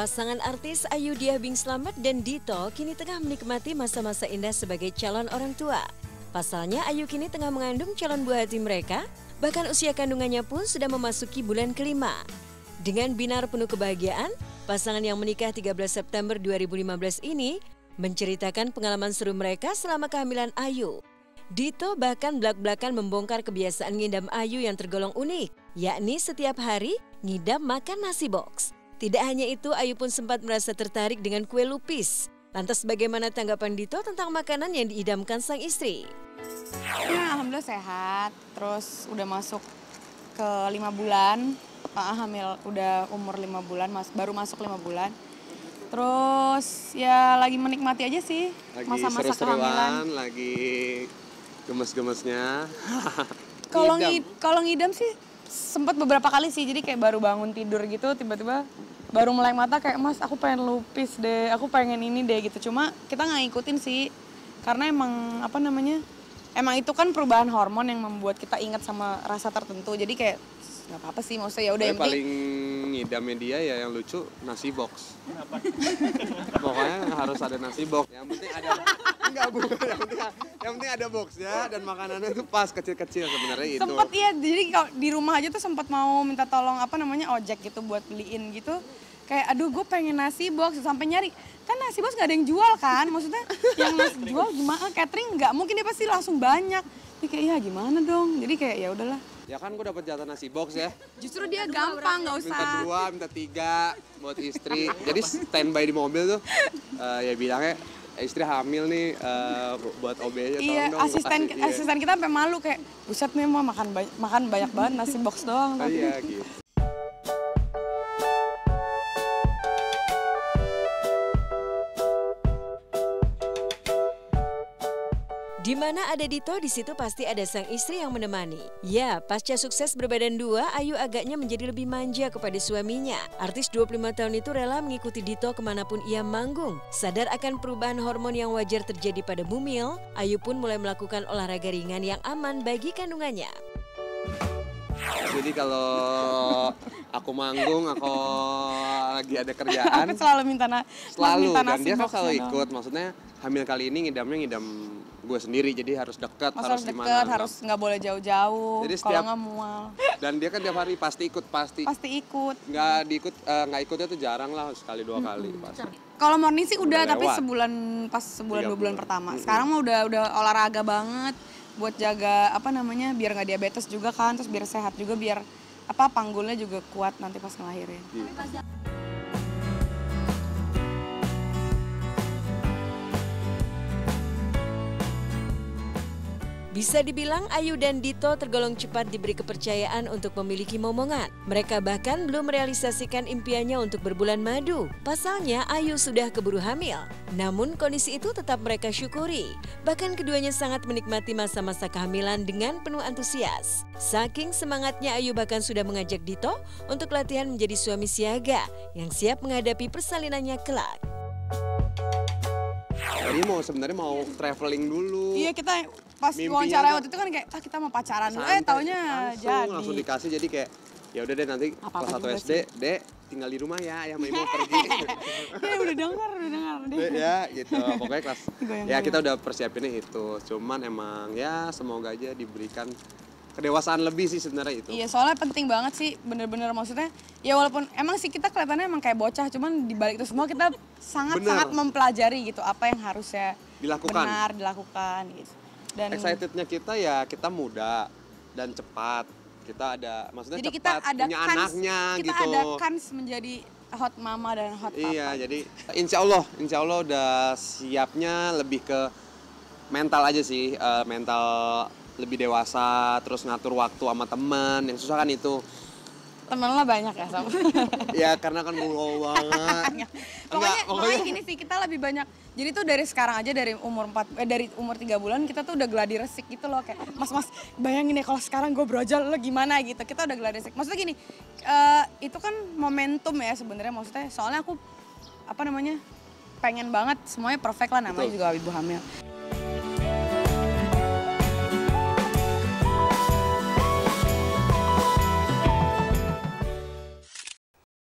Pasangan artis Ayu Diah Bing Slamet dan Dito kini tengah menikmati masa-masa indah sebagai calon orang tua. Pasalnya Ayu kini tengah mengandung calon buah hati mereka, bahkan usia kandungannya pun sudah memasuki bulan kelima. Dengan binar penuh kebahagiaan, pasangan yang menikah 13 September 2015 ini menceritakan pengalaman seru mereka selama kehamilan Ayu. Dito bahkan belak-belakan membongkar kebiasaan ngidam Ayu yang tergolong unik, yakni setiap hari ngidam makan nasi box. Tidak hanya itu, Ayu pun sempat merasa tertarik dengan kue lupis. Lantas bagaimana tanggapan Dito tentang makanan yang diidamkan sang istri? Ya, alhamdulillah sehat. Terus udah masuk ke lima bulan, uh, hamil udah umur lima bulan, mas, baru masuk lima bulan. Terus ya lagi menikmati aja sih masa-masa kehamilan. lagi gemes-gemesnya. Kalau ngid, kalau ngidam sih sempat beberapa kali sih, jadi kayak baru bangun tidur gitu tiba-tiba baru melek mata kayak mas aku pengen lupis deh aku pengen ini deh gitu. Cuma kita nggak ngikutin sih karena emang apa namanya emang itu kan perubahan hormon yang membuat kita ingat sama rasa tertentu. Jadi kayak nggak apa-apa sih maksudnya ya udah yang paling ngidamnya dia ya yang lucu nasi box. Pokoknya harus ada nasi box. Yang penting ada enggak bu yang penting, ada box ya dan makanannya itu pas kecil-kecil sebenarnya itu. Sempet iya. Jadi kalau di rumah aja tuh sempat mau minta tolong apa namanya ojek gitu buat beliin gitu. Kayak aduh gue pengen nasi box. Sampai nyari. Kan nasi box gak ada yang jual kan? Maksudnya yang nasi jual gimana? Catering nggak. Mungkin dia pasti langsung banyak. Jadi kayak ya gimana dong? Jadi kayak ya udahlah. Ya kan gue dapat jatah nasi box ya. Justru dia gampang, nggak usah. Minta dua, minta tiga buat istri. Jadi standby di mobil tuh, uh, ya bilangnya istri hamil nih uh, buat OB nya Iya, dong, asisten asisten kita sampai malu kayak buset nih mau makan banyak, makan banyak banget nasi box doang. Iya gitu. Di mana ada Dito, di situ pasti ada sang istri yang menemani. Ya, pasca sukses berbadan dua, Ayu agaknya menjadi lebih manja kepada suaminya. Artis 25 tahun itu rela mengikuti Dito ke mana pun ia manggung. Sadar akan perubahan hormon yang wajar terjadi pada bumil, Ayu pun mulai melakukan olahraga ringan yang aman bagi kandungannya. Jadi kalau aku manggung, aku lagi ada kerjaan. Aku selalu minta na selalu minta dan dia kan selalu ikut. Maksudnya hamil kali ini ngidamnya ngidam gue sendiri jadi harus dekat harus, harus dekat harus nggak boleh jauh-jauh jadi setiap nggak mual dan dia kan tiap hari pasti ikut pasti pasti ikut nggak diikut uh, nggak ikutnya tuh jarang lah sekali dua kali hmm. pasti kalau morning sih udah, udah tapi sebulan pas sebulan dua bulan pertama hmm. sekarang mah udah udah olahraga banget buat jaga apa namanya biar nggak diabetes juga kan terus biar sehat juga biar apa panggulnya juga kuat nanti pas ngelahirin. Hmm. Bisa dibilang Ayu dan Dito tergolong cepat diberi kepercayaan untuk memiliki momongan. Mereka bahkan belum merealisasikan impiannya untuk berbulan madu. Pasalnya Ayu sudah keburu hamil. Namun kondisi itu tetap mereka syukuri. Bahkan keduanya sangat menikmati masa-masa kehamilan dengan penuh antusias. Saking semangatnya Ayu bahkan sudah mengajak Dito untuk latihan menjadi suami siaga yang siap menghadapi persalinannya kelak. Mau sebenarnya mau traveling dulu. Iya kita pas wawancara waktu itu kan kayak ah kita mau pacaran dulu. Eh taunya langsung, jadi. langsung dikasih jadi kayak ya udah deh nanti Apa kelas satu SD dek tinggal di rumah ya ayah mau pergi. Ya udah dengar udah dengar deh ya gitu. Pokoknya kelas ya kita udah persiapinnya itu. Cuman emang ya semoga aja diberikan kedewasaan lebih sih sebenarnya itu. Iya soalnya penting banget sih bener-bener maksudnya ya walaupun emang sih kita kelihatannya emang kayak bocah cuman dibalik itu semua kita sangat Bener. sangat mempelajari gitu apa yang harusnya dilakukan benar dilakukan gitu. Dan excitednya kita ya kita muda dan cepat. Kita ada maksudnya jadi cepat kita ada punya kans, anaknya kita gitu. Kita ada kans menjadi hot mama dan hot papa. Iya, jadi insya Allah, insya Allah udah siapnya lebih ke mental aja sih, uh, mental lebih dewasa, terus ngatur waktu sama teman. Yang susah kan itu. Temen lo banyak ya sama ya karena kan mau banget. Pokoknya, pokoknya gini sih kita lebih banyak jadi tuh dari sekarang aja dari umur 4 eh dari umur 3 bulan kita tuh udah gladi resik gitu loh kayak mas mas bayangin ya kalau sekarang gue brojol lo gimana? Gitu kita udah gladi resik. Maksudnya gini uh, itu kan momentum ya sebenarnya maksudnya soalnya aku apa namanya pengen banget semuanya perfect lah namanya Betul. juga ibu hamil